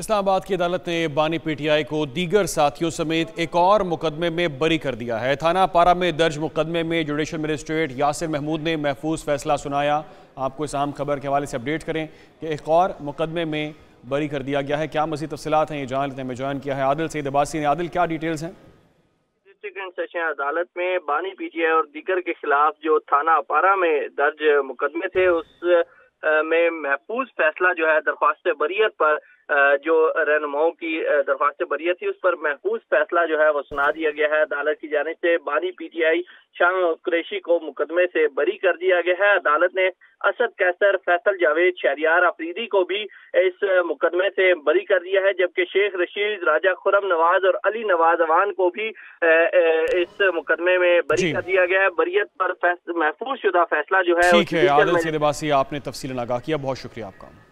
इस्लामाबाद की अदालत ने बानी पीटीआई को दीगर साथियों समेत एक और मुकदमे में बरी कर दिया है। थाना पारा में दर्ज मुकदमे में जुडिशल मजिस्ट्रेट यासिर महमूद ने महफूज फैसला सुनाया। आपको इस अहम खबर के हवाले से अपडेट करें कि एक और मुकदमे में बरी कर दिया गया है। क्या मजीद तफसलत हैं, ये जान लेते हैं ज्वाइन किया है। आदिल सईद अब्बासी ने, आदिल, क्या डिटेल्स हैं? सेशन अदालत में बानी पीटीआई और दीगर के खिलाफ जो थाना पारा में दर्ज मुकदमे थे, उस में महफूज फैसला जो है, दरख्वास्त बरीत पर जो रहनुमाओं की दरख्वास्त बरीत थी उस पर महफूज फैसला जो है वो सुना दिया गया है। अदालत की जानब से बानी पीटीआई शाह कुरैशी को मुकदमे से बरी कर दिया गया है। अदालत ने असद कैसर फैसल जावेद शहरियार अफरीदी को भी इस मुकदमे से बरी कर दिया है जबकि शेख रशीद राजा खुरम नवाज़ और अली नवाज़ अवान को भी इस मुकदमे में बरी कर दिया गया है। बरीत पर महफूज शुदा फैसला जो है ठीक है आदिल आपने तफसील आगाह किया। बहुत शुक्रिया आपका।